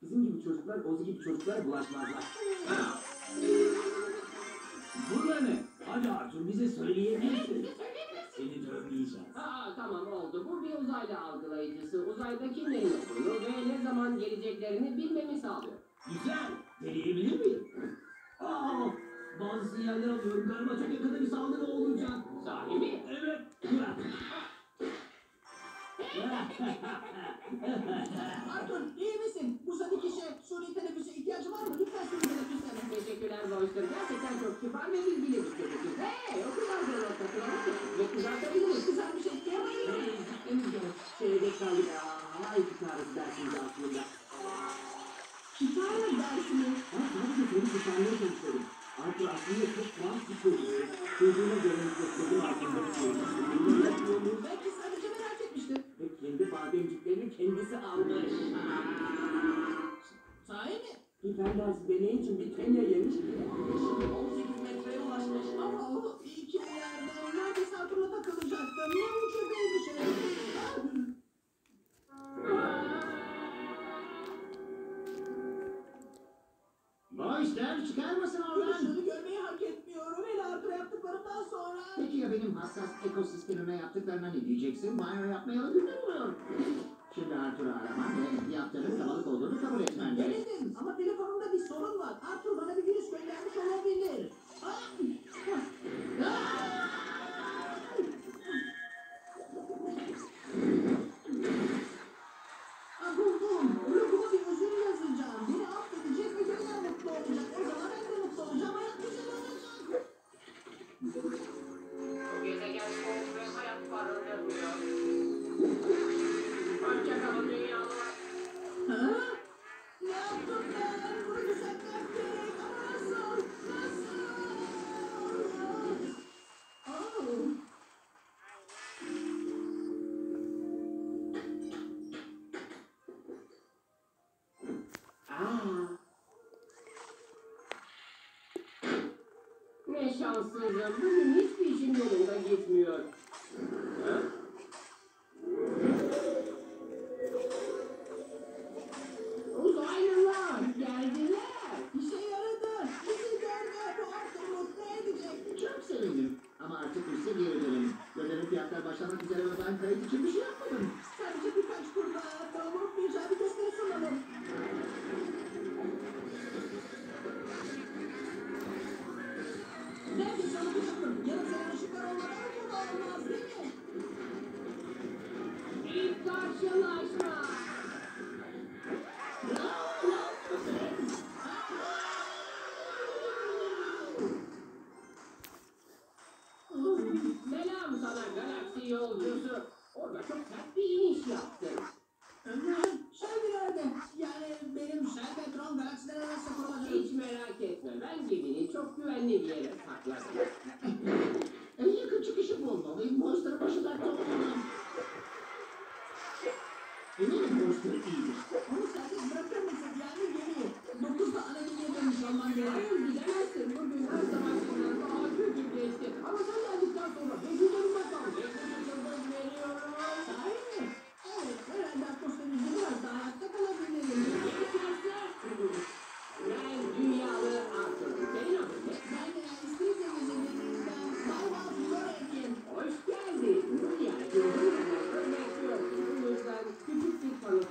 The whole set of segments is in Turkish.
Gibi çocuklar, Ozi gibi çocuklara bulaşmazlar. Bunlar ne? Hadi Artur bize söyleyebilirsin. Seni dövmeyeceğiz. Aa tamam oldu. Bu bir uzaylı algılayıcısı. Uzayda kimlerin olduğunu ve ne zaman geleceklerini bilmemi sağlıyor. Güzel. Deneyebilir miyim? Aa, bazı sinyaller alıyorum. Galiba çok yakında bir saldırı olacak. Sahi mi? Evet. Artur, iyi misin? Bu sadık işe suni teneffüse ihtiyacı var mı? Lütfen suni teneffüslerine. Teşekkürler Boyster. Gerçekten çok kibar ve bilgili bir çocuksun. Hey okuldan sonra Aa, Halay tutarız dersimiz aslında. Kitara dersini. Ben sadece seni kurtarmaya çalışıyorum. Arthur aslında çok tuhaf bir çocuk. Çocuğuna görmek istediğim hakkında bir şey. Mu? Belki sadece merak etmiştir. Ve kendi bademciklerini kendisi almış. Sahi mi? Hipenders deney için bir kenya yemiş. Şimdi 18 metreye ulaşmış ama o iyi ki bir yerde. Neredeyse Artur'la takılacaktım. Ne ucube bir Boşver çıkarmasın oradan. şunu görmeyi hak etmiyorum. Hele Artur'a yaptıklarımdan sonra. Peki ya benim hassas ekosistemime yaptıklarına ne diyeceksin? Banyo yapmayalı günler oluyor. Şimdi Arthur'u araman ve yaptığının kabalık olduğunu kabul etmen gerek. Denedim ama telefonumda bir sorun var. Artur bana bir virüs göndermiş olabilir. Ah! Ah, şanssızım. Bugün hiçbir işim yolunda gitmiyor. Ha? Uzaylılar geldiler. İşe yaradı. Bizi gördü. Bu Artur'u mutlu edecek. Çok sevindim. Ama artık üste geri dönelim. Görelim fiyatlar başlamak üzere ve ben kayıt için bir şey yapmadım. Selam sana galaksi yolcusu. Çok sert bir iniş yaptın. Şey yerde. Yani benim Şerbetron galaksiler arası kurmaca. Hiç merak etme. Ben gemini çok güvenli bir yere sakladım.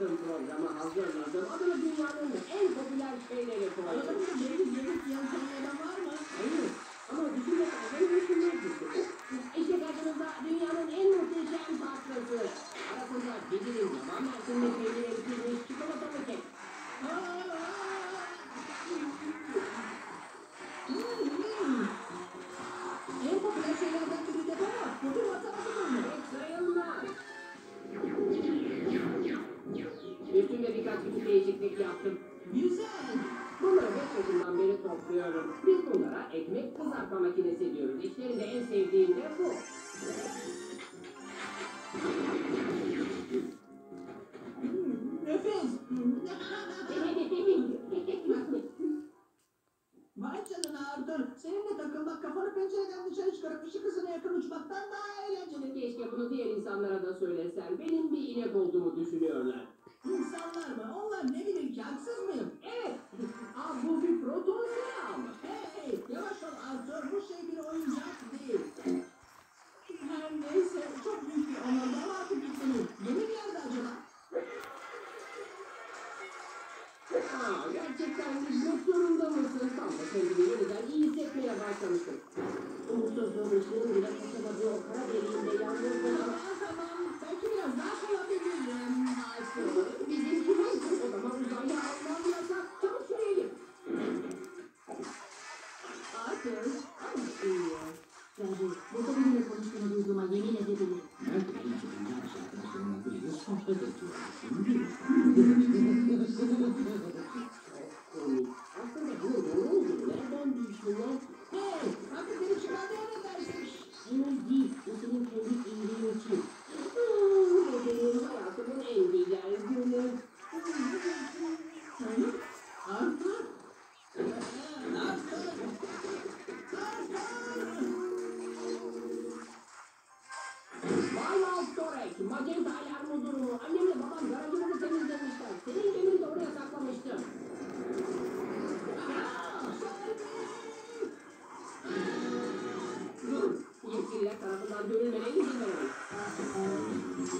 Programı hazırladım. Adını dünyanın en popüler şeyleri koydum. Thank you. bir değişiklik yaptım. Güzel. Bunları 5 yaşından beri topluyorum. Biz bunlara ekmek kızartma makinesi diyoruz. İşlerinde en sevdiğim de bu. Hmm, Nefes. Vay canına Arthur. Seninle takılmak kafanı pencereden dışarı çıkarıp işi kızına yakın uçmaktan daha eğlenceli. Keşke bunu diğer insanlara da söylesen. Benim bir inek olduğumu düşünüyorlar. İnsanlar mı? Onlar ne bilir ki haksız mıyım? Evet. Aa, bu bir proton silah. Hey yavaş ol Arthur bu şey bir oyuncak değil. Her neyse çok büyük bir onarda ama artık gitmeliyim. Yeni bir yerde acaba? Aa, gerçekten gitmek zorunda mısın? Tam da kendimi yeniden iyi hissetmeye başlamıştım.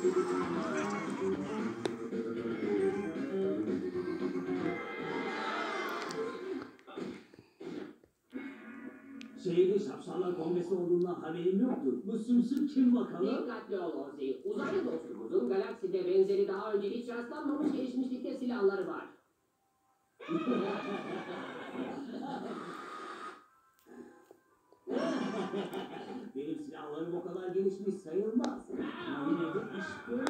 Şehirde şapşallar kongresi olduğundan haberim yoktu. Bu sümsük kim bakalım? Dikkatli ol Ozzy. Uzaylı dostumuzun galakside benzeri daha önce hiç rastlanmamış gelişmişlikte silahları var. Benim silahlarım o kadar gelişmiş sayılmaz. Yine de iş görüyor.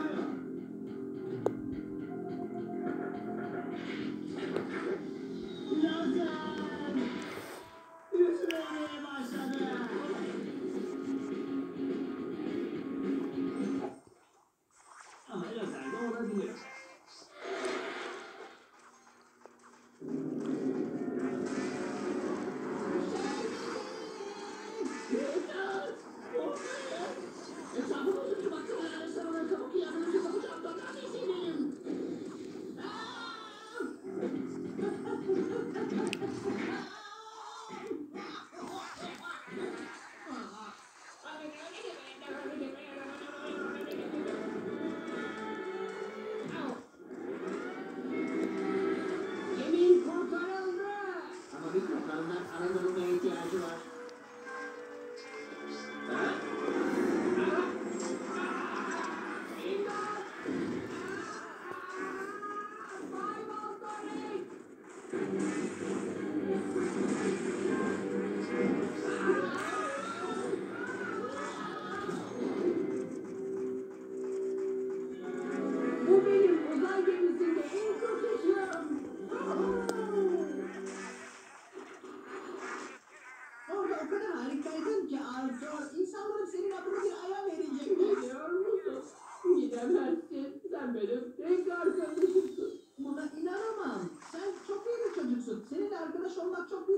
Sen benim tek arkadaşımsın. Buna inanamam. Sen çok iyi bir çocuksun. Seninle arkadaş olmak çok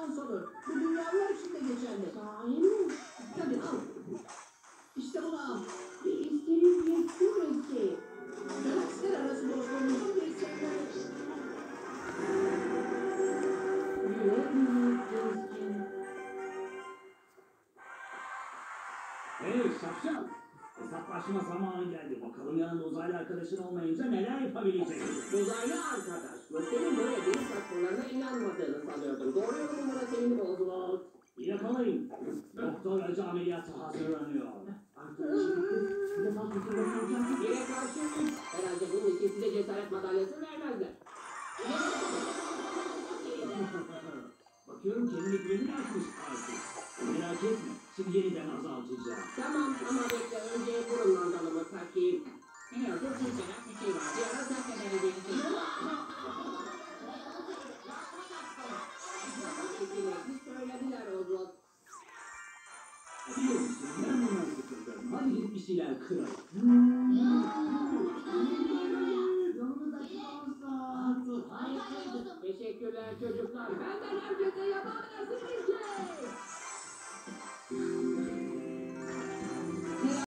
büyük bir şans olur. Bu dünyalar için de geçerli. Sahi mi? Tabii al. İşte bunu al. Bir isterim yetmesi. Galaksiler arası dostluğumuzun bir sembolü. Hey şapşal! Hesaplaşma zamanı geldi. Bakalım yanında uzaylı arkadaşın olmayınca neler yapabilecek? Uzaylı arkadaş. Göklerin böyle deniz saçmalarına inanmadığını sanıyordum. Doğru yorumuna sevindim Oswald. Yakalayın. Doktor acı ameliyatı hazırlanıyor. Yine karşı üç. Herhalde bunun için size cesaret madalyası vermezler. Bakıyorum kendini güvenin artmış artık. Merak etme. Şimdi yeniden azaltacağım. Tamam ama bekle önce burun mandalımı takayım. Şey var. Bir ara sen de vereceksin. Biz söylediler Oswald. Biliyor musun ben buna sıkıldım. Hadi gidip bir şeyler kıralım. Teşekkürler çocuklar. Benden her